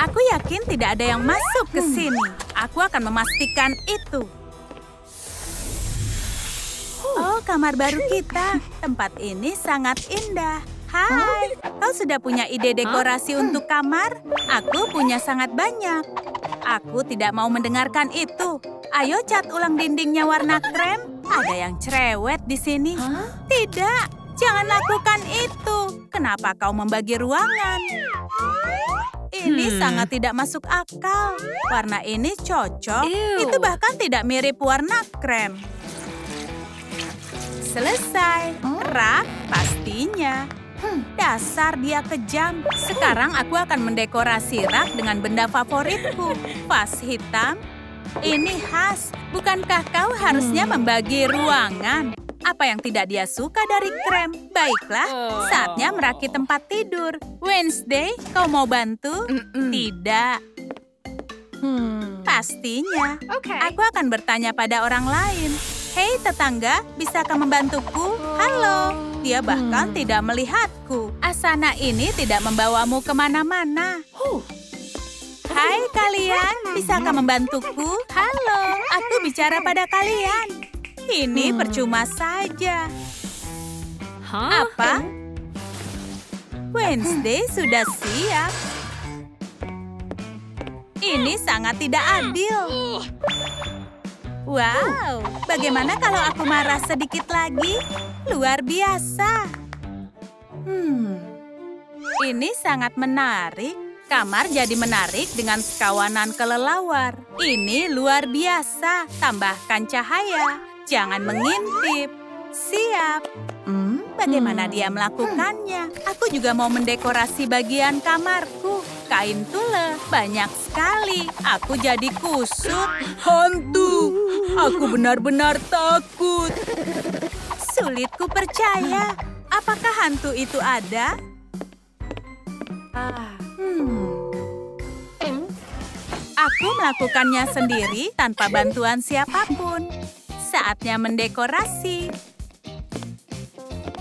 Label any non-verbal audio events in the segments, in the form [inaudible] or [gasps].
Aku yakin tidak ada yang masuk ke sini. Aku akan memastikan itu. Oh, kamar baru kita. Tempat ini sangat indah. Hai, kau sudah punya ide dekorasi untuk kamar? Aku punya sangat banyak. Aku tidak mau mendengarkan itu. Ayo cat ulang dindingnya warna krem. Ada yang cerewet di sini. Tidak, jangan lakukan itu. Kenapa kau membagi ruangan? Ini Hmm. sangat tidak masuk akal. Warna ini cocok. Ew. Itu bahkan tidak mirip warna krem. Selesai. Rak pastinya. Dasar dia kejam. Sekarang aku akan mendekorasi rak dengan benda favoritku. Vas hitam. Ini khas. Bukankah kau harusnya membagi ruangan? Apa yang tidak dia suka dari krem? Baiklah, saatnya merakit tempat tidur. Wednesday, kau mau bantu? Tidak. Hmm. Pastinya. Oke. Aku akan bertanya pada orang lain. Hei tetangga, bisakah membantuku? Halo. Dia bahkan tidak melihatku. Asana ini tidak membawamu ke mana-mana. Hai kalian, bisakah membantuku? Halo, aku bicara pada kalian. Ini percuma saja. Apa? Wednesday sudah siap. Ini sangat tidak adil. Wow, bagaimana kalau aku marah sedikit lagi? Luar biasa. Hmm, ini sangat menarik. Kamar jadi menarik dengan sekawanan kelelawar. Ini luar biasa. Tambahkan cahaya. Jangan mengintip. Siap. Hmm, bagaimana dia melakukannya? Aku juga mau mendekorasi bagian kamarku. Kain tule banyak sekali. Aku jadi kusut. Hantu. Aku benar-benar takut. Sulit ku percaya. Apakah hantu itu ada? Ah, hmm. Aku melakukannya sendiri tanpa bantuan siapa pun. Saatnya mendekorasi.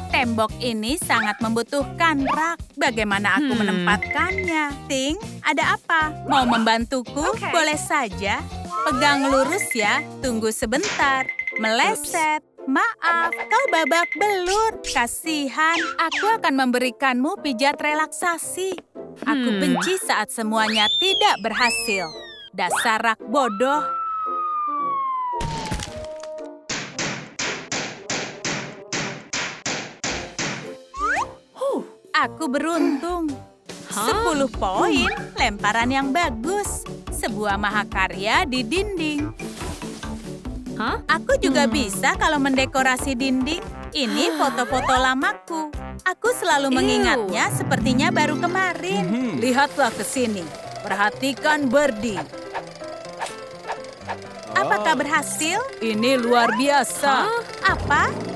Tembok ini sangat membutuhkan rak. Bagaimana aku Hmm. menempatkannya? Ting, ada apa? Mau membantuku? Oke. Boleh saja. Pegang lurus ya. Tunggu sebentar. Meleset. Maaf, kau babak belur. Kasihan, aku akan memberikanmu pijat relaksasi. Aku Hmm. benci saat semuanya tidak berhasil. Dasar rak bodoh. Aku beruntung. 10 poin, lemparan yang bagus. Sebuah mahakarya di dinding. Hah? Aku juga Hmm. bisa kalau mendekorasi dinding. Ini foto-foto lamaku. Aku selalu mengingatnya sepertinya baru kemarin. Lihatlah ke sini. Perhatikan Birdie. Apakah berhasil? Ini luar biasa. Hah? Apa?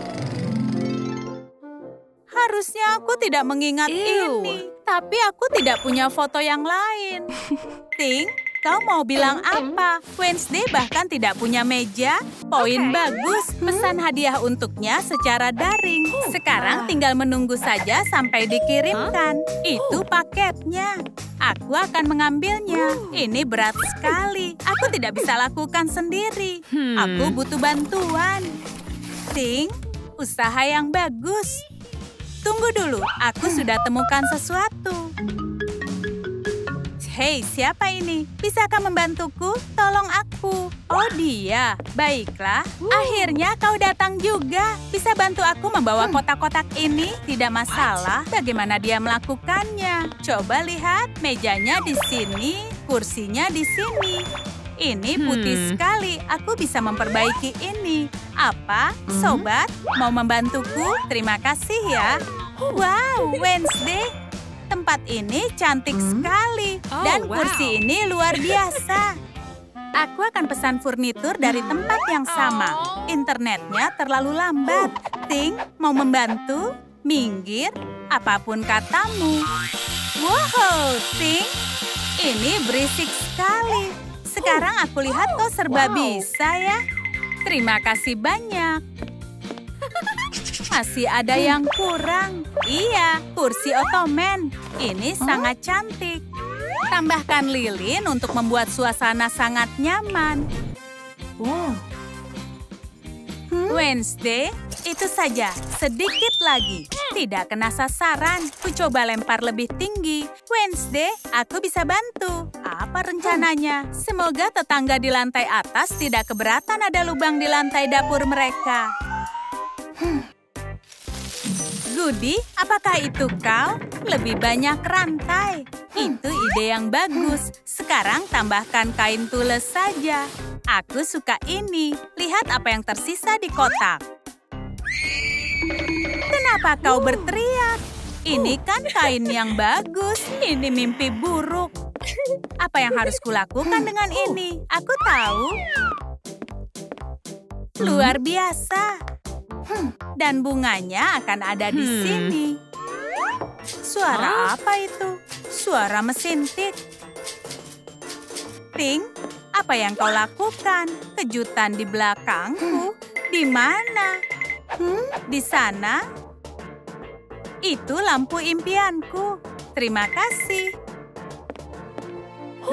Harusnya aku tidak mengingat Ew. ini. Tapi aku tidak punya foto yang lain. [laughs] Ting, kau mau bilang apa? Wednesday bahkan tidak punya meja. Poin Oke. bagus. Pesan hadiah untuknya secara daring. Sekarang tinggal menunggu saja sampai dikirimkan. Itu paketnya. Aku akan mengambilnya. Ini berat sekali. Aku tidak bisa lakukan sendiri. Hmm. Aku butuh bantuan. Ting, usaha yang bagus. Tunggu dulu, aku sudah temukan sesuatu. Hei, siapa ini? Bisakah membantuku? Tolong aku. Oh, dia. Baiklah. Akhirnya kau datang juga. Bisa bantu aku membawa kotak-kotak ini? Tidak masalah. Bagaimana dia melakukannya? Coba lihat, mejanya di sini, kursinya di sini. Ini putih Hmm. sekali. Aku bisa memperbaiki ini. Apa, sobat? Mau membantuku? Terima kasih ya. Wow, Wednesday. Tempat ini cantik sekali. Oh, Dan wow. kursi ini luar biasa. Aku akan pesan furnitur dari tempat yang sama. Internetnya terlalu lambat. Ting, mau membantu? Minggir, apa pun katamu. Wow, Ting. Ini berisik sekali. Sekarang aku lihat kau serba Wow. bisa ya. Terima kasih banyak. Masih ada yang kurang. Iya, kursi otomen. Ini sangat cantik. Tambahkan lilin untuk membuat suasana sangat nyaman. Wow. Wednesday, itu saja. Sedikit lagi. Tidak kena sasaran. Ku coba lempar lebih tinggi. Wednesday, aku bisa bantu. Apa rencananya? Semoga tetangga di lantai atas tidak keberatan ada lubang di lantai dapur mereka. Goody, apakah itu kau? Lebih banyak rantai. Itu ide yang bagus. Sekarang tambahkan kain tules saja. Aku suka ini. Lihat apa yang tersisa di kotak. Kenapa kau berteriak? Ini kan kain yang bagus. Ini mimpi buruk. Apa yang harus kulakukan dengan ini? Aku tahu. Luar biasa. Dan bunganya akan ada di Hmm. sini. Suara apa itu? Suara mesin tik. Ting, apa yang kau lakukan? Kejutan di belakangku. Di mana? Hmm, di sana? Itu lampu impianku. Terima kasih.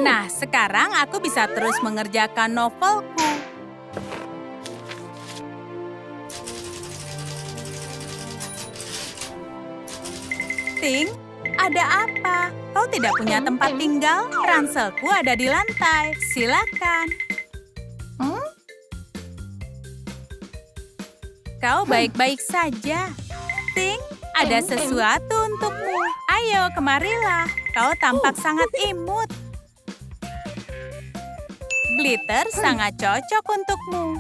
Nah, sekarang aku bisa terus mengerjakan novelku. Ting, ada apa? Kau tidak punya tempat tinggal? Ranselku ada di lantai. Silakan. Hmm? Kau baik-baik saja. Ting, ada sesuatu untukmu. Ayo, kemarilah. Kau tampak sangat imut. Glitter sangat cocok untukmu.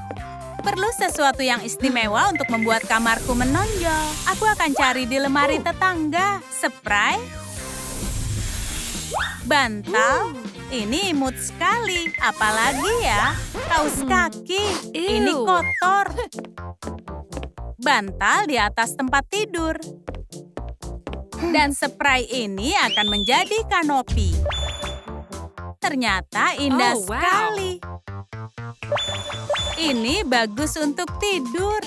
Perlu sesuatu yang istimewa untuk membuat kamarku menonjol. Aku akan cari di lemari tetangga. Spray. Bantal. Ini imut sekali. Apalagi ya, kaos kaki. Ini kotor. Bantal di atas tempat tidur. Dan spray ini akan menjadi kanopi. Ternyata indah Oh, wow. sekali. Ini bagus untuk tidur.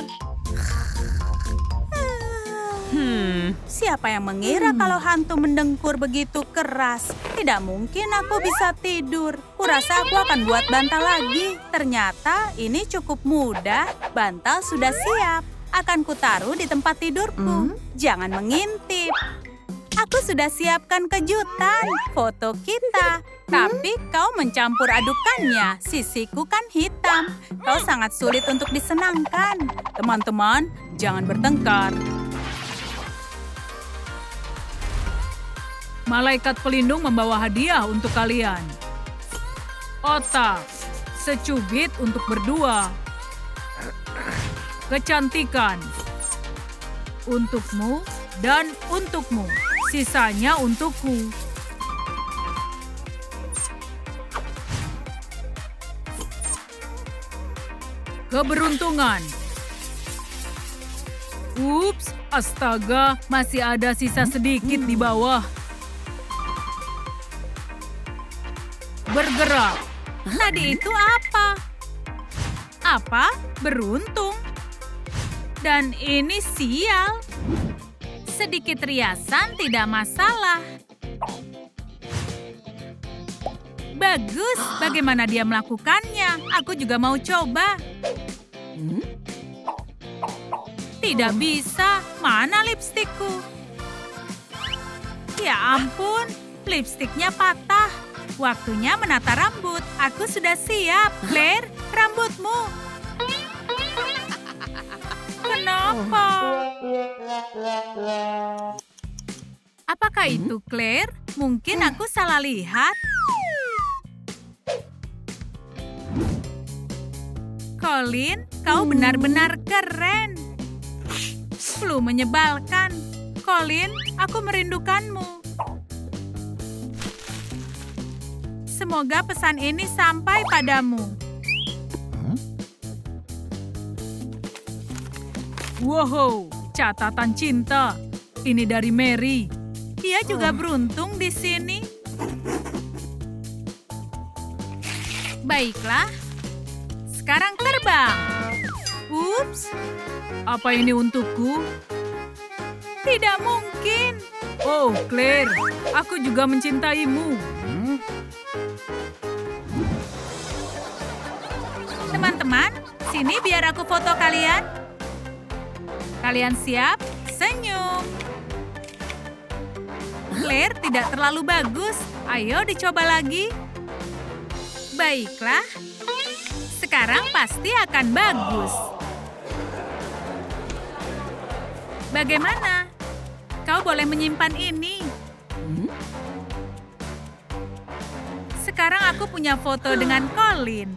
Hmm. Siapa yang mengira kalau hantu mendengkur begitu keras? Tidak mungkin aku bisa tidur. Kurasa aku akan buat bantal lagi. Ternyata ini cukup mudah. Bantal sudah siap. Akan kutaruh di tempat tidurku. Jangan mengintip. Aku sudah siapkan kejutan, foto kita. Tapi kau mencampur adukannya, sisiku kan hitam. Kau sangat sulit untuk disenangkan. Teman-teman, jangan bertengkar. Malaikat pelindung membawa hadiah untuk kalian. Otak, secubit untuk berdua. Kecantikan, untukmu dan untukmu. Sisanya untukku. Keberuntungan. Ups, astaga, masih ada sisa sedikit di bawah. Bergerak. Tadi itu apa? Apa? Beruntung. Dan ini sial. Sedikit riasan tidak masalah. Bagus, bagaimana dia melakukannya? Aku juga mau coba. Tidak bisa. Mana lipstikku? Ya ampun, lipstiknya patah. Waktunya menata rambut. Aku sudah siap. Claire, rambutmu. Kenapa? Apakah itu Claire? Mungkin aku salah lihat. Colin, kau benar-benar keren. Flu menyebalkan. Colin, aku merindukanmu. Semoga pesan ini sampai padamu. Wow, catatan cinta. Ini dari Mary. Dia juga beruntung di sini. Baiklah. Sekarang terbang. Ups, Apa ini untukku? tidak mungkin. Oh, Claire, aku juga mencintaimu. Teman-teman, sini biar aku foto kalian. Kalian siap? Senyum. Claire tidak terlalu bagus. Ayo dicoba lagi. Baiklah. Sekarang pasti akan bagus. Bagaimana? Kau boleh menyimpan ini. Sekarang aku punya foto dengan Colin.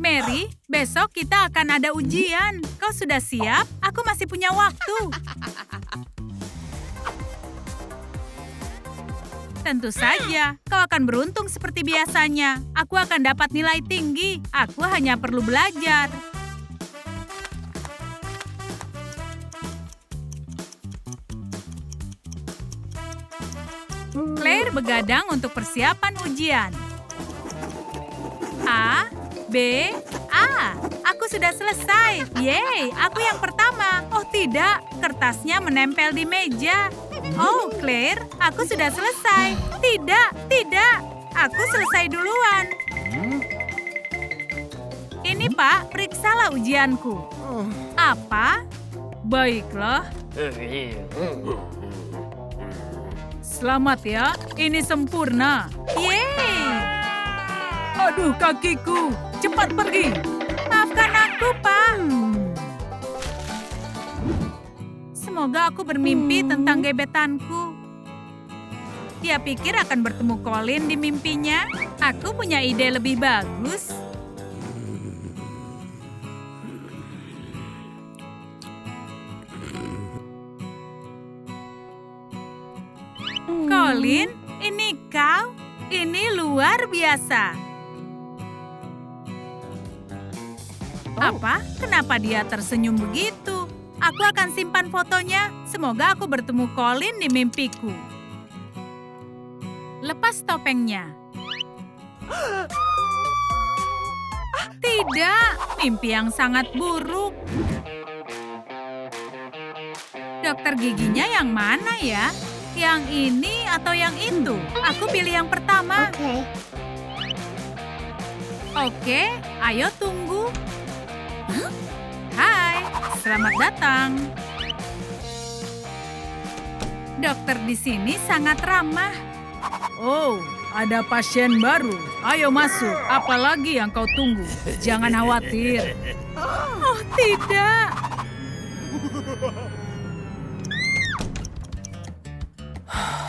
Mary, besok kita akan ada ujian. Kau sudah siap? Aku masih punya waktu. [laughs] Tentu saja, kau akan beruntung seperti biasanya. Aku akan dapat nilai tinggi. Aku hanya perlu belajar. Claire begadang untuk persiapan ujian. A, B, A. Aku sudah selesai. Yeay, aku yang pertama. Oh tidak, kertasnya menempel di meja. Oh, Claire, aku sudah selesai. Tidak, tidak. Aku selesai duluan. Ini, Pak, periksalah ujianku. Apa? Baiklah. Selamat ya, ini sempurna. Yeay! Aduh kakiku, cepat pergi. Maafkan aku, Pak. Semoga aku bermimpi tentang gebetanku. Dia pikir akan bertemu Colin di mimpinya. Aku punya ide lebih bagus. Colin, ini kau? Ini luar biasa. Apa? Kenapa dia tersenyum begitu? Aku akan simpan fotonya. Semoga aku bertemu Colin di mimpiku. Lepas topengnya. [gasps] Tidak, mimpi yang sangat buruk. Dokter giginya yang mana ya? Yang ini atau yang itu? Aku pilih yang pertama. Okay. Oke, ayo tunggu. Selamat datang. Dokter di sini sangat ramah. Oh, ada pasien baru. Ayo masuk, apalagi yang kau tunggu. Jangan khawatir. [laughs] Oh, tidak.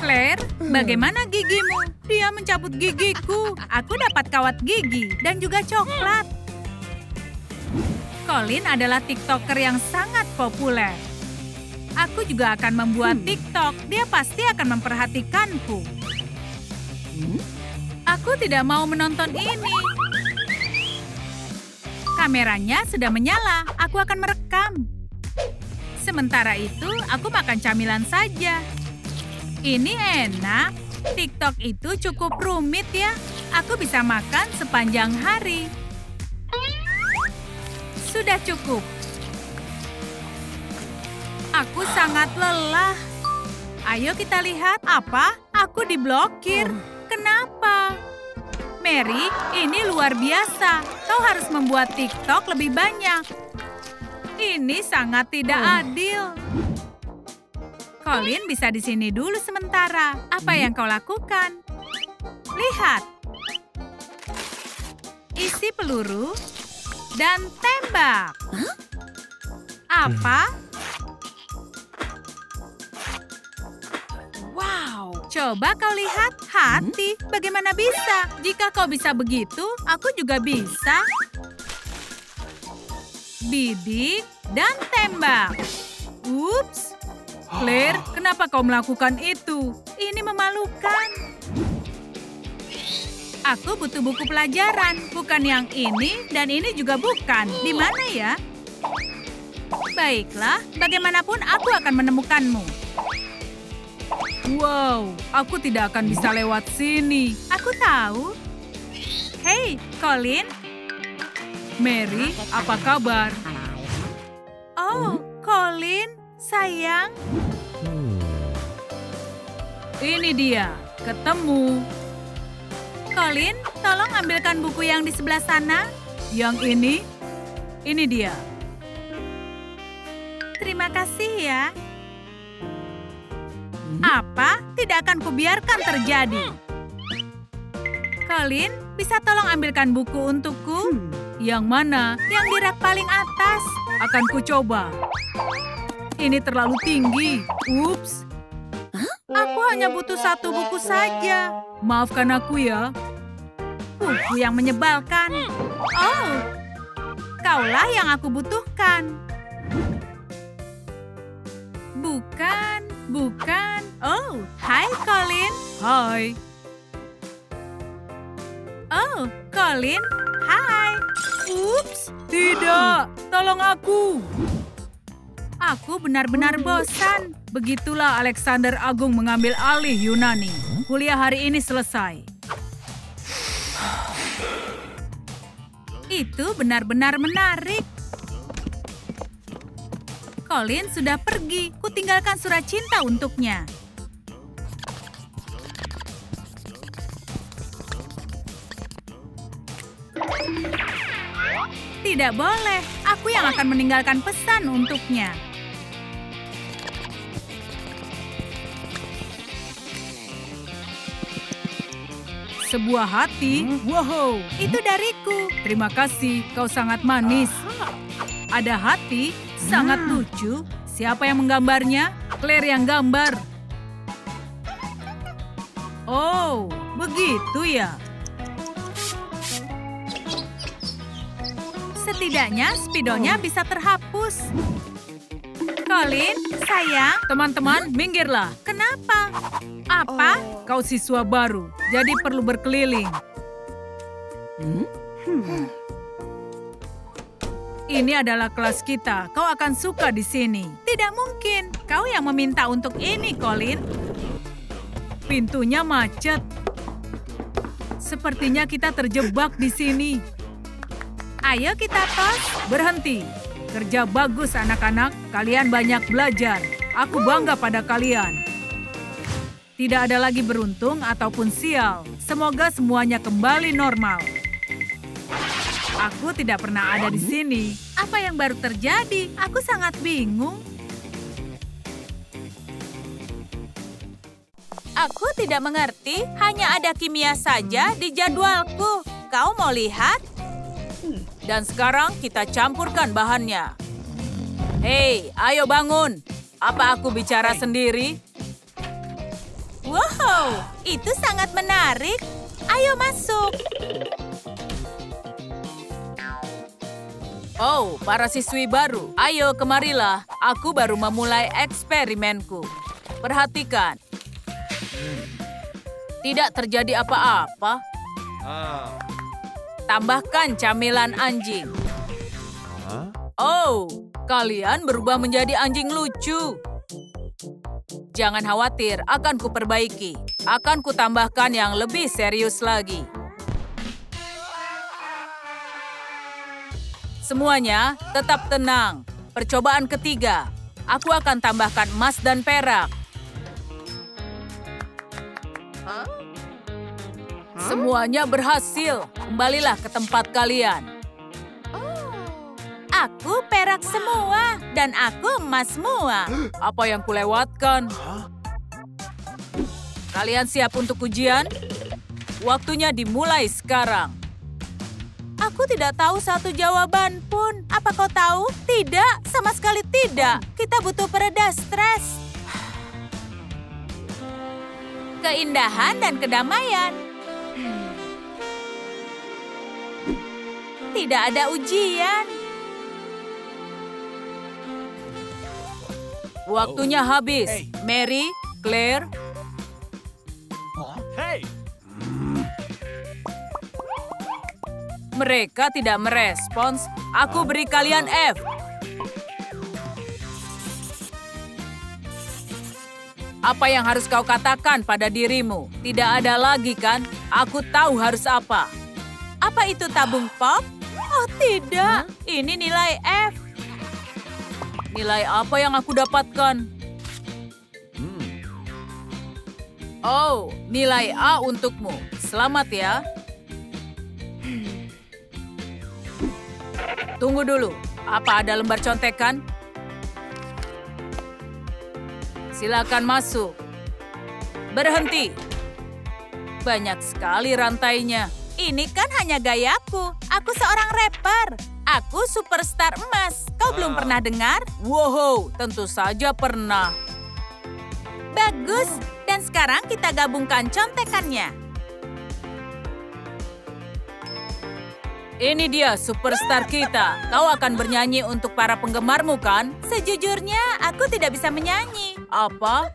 Claire, bagaimana gigimu? Dia mencabut gigiku. Aku dapat kawat gigi dan juga coklat. Colin adalah TikToker yang sangat populer. Aku juga akan membuat TikTok. Dia pasti akan memperhatikanku. Aku tidak mau menonton ini. Kameranya sudah menyala. Aku akan merekam. Sementara itu, aku makan camilan saja. Ini enak. TikTok itu cukup rumit ya. Aku bisa makan sepanjang hari. Sudah cukup. Aku sangat lelah. Ayo kita lihat apa? Aku diblokir. Kenapa? Mary, ini luar biasa. Kau harus membuat TikTok lebih banyak. Ini sangat tidak adil. Colin bisa di sini dulu sementara. Apa yang kau lakukan? Lihat. Isi peluru dan tembak. Apa? Wow, coba kau lihat hati. Bagaimana bisa? Jika kau bisa begitu, aku juga bisa. Bidik dan tembak. Ups. Claire, kenapa kau melakukan itu? Ini memalukan. Aku butuh buku pelajaran, bukan yang ini dan ini juga bukan. Di mana ya? Baiklah, bagaimanapun aku akan menemukanmu. Wow, aku tidak akan bisa lewat sini. Aku tahu. Hei, Colin. Mary, apa kabar? Oh, Colin, sayang. Ini dia. ketemu. Colin, tolong ambilkan buku yang di sebelah sana. Yang ini, ini dia. Terima kasih ya. Apa? Tidak akan kubiarkan terjadi. Colin, bisa tolong ambilkan buku untukku? Yang mana Yang di rak paling atas. akan ku coba? Ini terlalu tinggi. Ups, hanya butuh satu buku saja. maafkan aku ya. Buku yang menyebalkan. Oh, kaulah yang aku butuhkan. Bukan, bukan. Oh, hai Colin. Hai, Oh, Colin. Hai. Ups, tidak, tolong aku. aku benar-benar bosan. Begitulah Alexander Agung mengambil alih Yunani. Kuliah hari ini selesai. Itu benar-benar menarik. Colin sudah pergi. Kutinggalkan surat cinta untuknya. Tidak boleh. Aku yang akan meninggalkan pesan untuknya. Sebuah hati, wow, Itu dariku. terima kasih, kau sangat manis. Ada hati, sangat lucu. Siapa yang menggambarnya? Claire yang gambar. Oh, begitu ya. Setidaknya spidolnya bisa terhapus. Colin, sayang, Teman-teman, minggirlah. kenapa? Apa? Kau siswa baru, jadi perlu berkeliling. Ini adalah kelas kita. Kau akan suka di sini. Tidak mungkin. Kau yang meminta untuk ini, Colin. Pintunya macet. Sepertinya kita terjebak di sini. Ayo kita tos. Berhenti. Kerja bagus anak-anak. Kalian banyak belajar. Aku bangga pada kalian. Tidak ada lagi beruntung ataupun sial. Semoga semuanya kembali normal. Aku tidak pernah ada di sini. Apa yang baru terjadi? Aku sangat bingung. Aku tidak mengerti. Hanya ada kimia saja di jadwalku. Kau mau lihat? Dan sekarang kita campurkan bahannya. Hei, ayo bangun. Apa aku bicara sendiri? Wow, itu sangat menarik. Ayo masuk. Oh, para siswi baru, ayo kemarilah. Aku baru memulai eksperimenku. Perhatikan. Tidak terjadi apa-apa. Tambahkan camilan anjing. Oh, kalian berubah menjadi anjing lucu. Jangan khawatir, akan kuperbaiki. Akan kutambahkan yang lebih serius lagi. Semuanya tetap tenang. Percobaan ketiga. Aku akan tambahkan emas dan perak. Semuanya berhasil. Kembalilah ke tempat kalian. Aku perak semua dan aku emas semua. [gasps] Apa yang kulewatkan? Kalian siap untuk ujian? Waktunya dimulai sekarang. Aku tidak tahu satu jawaban pun. Apa kau tahu? Tidak, sama sekali tidak. Kita butuh pereda stres. [sighs] Keindahan dan kedamaian. Tidak ada ujian. Waktunya habis. Mary, Claire, mereka tidak merespons. Aku beri kalian F. Apa yang harus kau katakan pada dirimu? Tidak ada lagi kan? Aku tahu harus apa. Apa itu tabung pop? Oh tidak, ini nilai F. Nilai apa yang aku dapatkan? Oh, nilai A untukmu. Selamat ya. Tunggu dulu. Apa ada lembar contekan? Silakan masuk. Berhenti. Banyak sekali rantainya. Ini kan hanya gayaku. Aku seorang rapper. Aku superstar emas. Kau belum pernah dengar? Wow, tentu saja pernah. Bagus. Dan sekarang kita gabungkan contekannya. Ini dia superstar kita. Kau akan bernyanyi untuk para penggemarmu kan? Sejujurnya, aku tidak bisa menyanyi. Apa?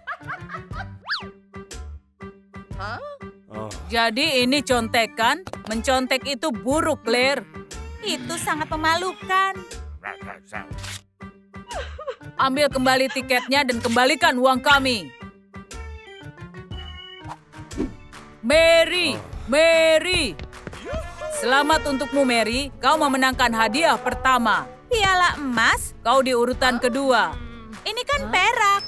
Jadi ini contekan? Mencontek itu buruk, Claire. Itu sangat memalukan. Ambil kembali tiketnya dan kembalikan uang kami. Mary, Mary. Selamat untukmu, Mary. Kau memenangkan hadiah pertama. Piala emas? Kau di urutan kedua. Ini kan perak.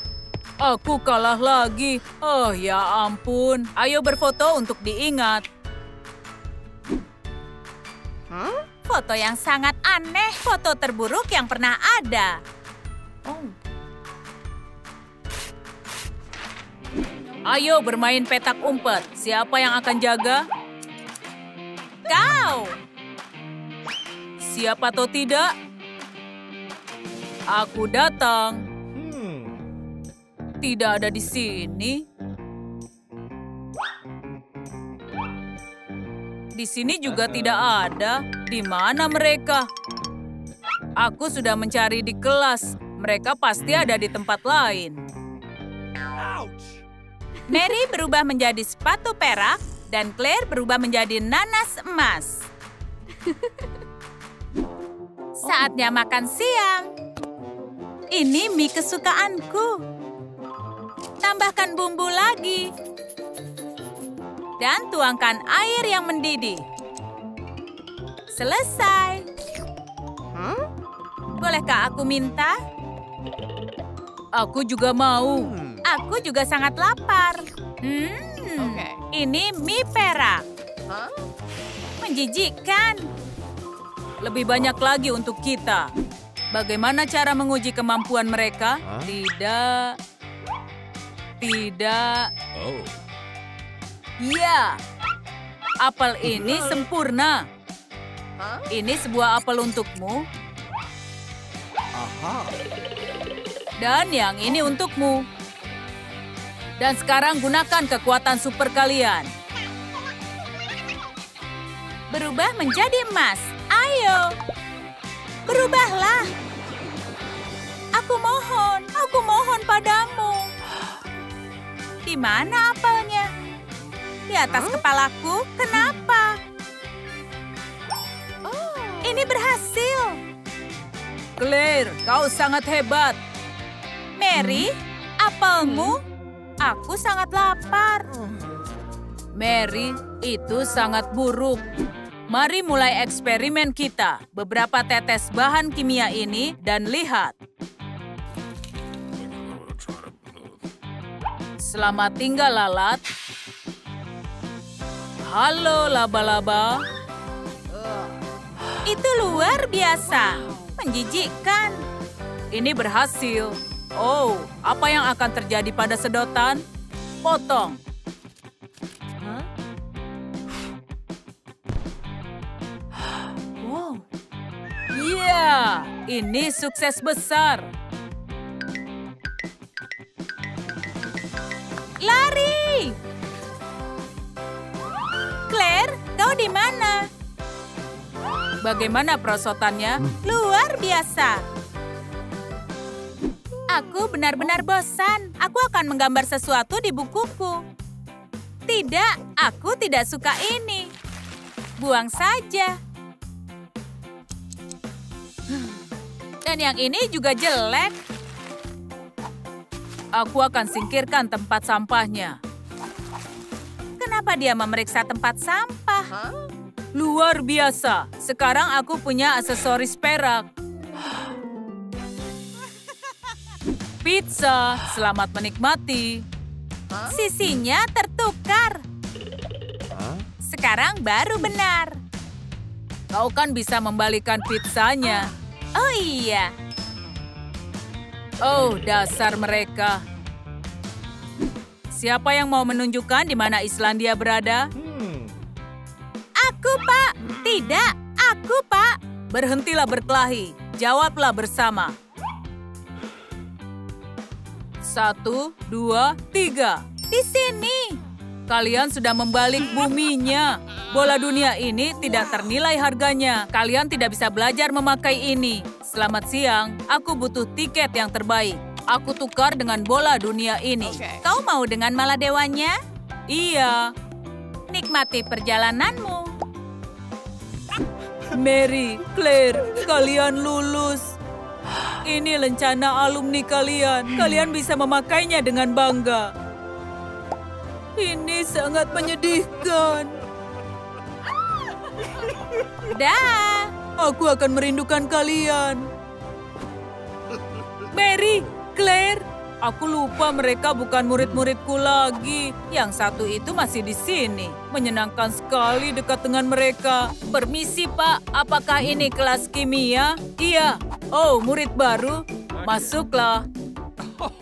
Aku kalah lagi. Oh ya ampun. Ayo berfoto untuk diingat. Foto yang sangat aneh. Foto terburuk yang pernah ada. Ayo bermain petak umpet. Siapa yang akan jaga? Kau! Siapa atau tidak? Aku datang. Tidak ada di sini. Di sini juga tidak ada. Di mana mereka? Aku sudah mencari di kelas. Mereka pasti ada di tempat lain. Mary berubah menjadi sepatu perak dan Claire berubah menjadi nanas emas. Saatnya makan siang. Ini mie kesukaanku. Tambahkan bumbu lagi. Dan tuangkan air yang mendidih. Selesai. Bolehkah aku minta? Aku juga mau. Aku juga sangat lapar. Hmm, ini mie perak. Menjijikkan. Lebih banyak lagi untuk kita. Bagaimana cara menguji kemampuan mereka? Tidak. Tidak. Oh. Ya. Apel ini sempurna. Ini sebuah apel untukmu. Dan yang ini untukmu. Dan sekarang gunakan kekuatan super kalian. Berubah menjadi emas. Ayo. Berubahlah. Di mana apelnya? Di atas kepalaku, kenapa? Ini berhasil. Claire, kau sangat hebat. Mary, apelmu? Aku sangat lapar. Mary, itu sangat buruk. Mari mulai eksperimen kita. Beberapa tetes bahan kimia ini dan lihat. Selamat tinggal, Lalat. Halo, laba-laba. Itu luar biasa. Menjijikkan. Ini berhasil. Oh, apa yang akan terjadi pada sedotan? Potong. Wow. Iya, ini sukses besar. Lari! Claire, kau di mana? Bagaimana perosotannya? Luar biasa. Aku benar-benar bosan. Aku akan menggambar sesuatu di bukuku. Tidak, aku tidak suka ini. Buang saja. Dan yang ini juga jelek. Aku akan singkirkan tempat sampahnya. Kenapa dia memeriksa tempat sampah? Luar biasa. Sekarang aku punya aksesoris perak. Pizza, selamat menikmati. Sisinya tertukar. Sekarang baru benar. Kau kan bisa membalikan pizzanya. Oh iya, Oh, dasar mereka. Siapa yang mau menunjukkan di mana Islandia berada? aku pak. Tidak, aku pak. Berhentilah berkelahi. Jawablah bersama. Satu, dua, tiga. Di sini. Kalian sudah membalik buminya. Bola dunia ini tidak ternilai harganya. Kalian tidak bisa belajar memakai ini. Selamat siang, aku butuh tiket yang terbaik. Aku tukar dengan bola dunia ini. Kau mau dengan maladewanya? Iya, Nikmati perjalananmu. Mary, Claire, kalian lulus. Ini lencana alumni kalian. Kalian bisa memakainya dengan bangga. Ini sangat menyedihkan. Dah. Aku akan merindukan kalian. Mary, Claire, aku lupa mereka bukan murid-muridku lagi. Yang satu itu masih di sini. Menyenangkan sekali dekat dengan mereka. Permisi, Pak. Apakah ini kelas kimia? Iya. Oh, murid baru? Masuklah. [laughs]